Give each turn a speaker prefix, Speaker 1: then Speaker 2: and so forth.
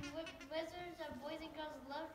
Speaker 1: Wizards of Boys and Girls Love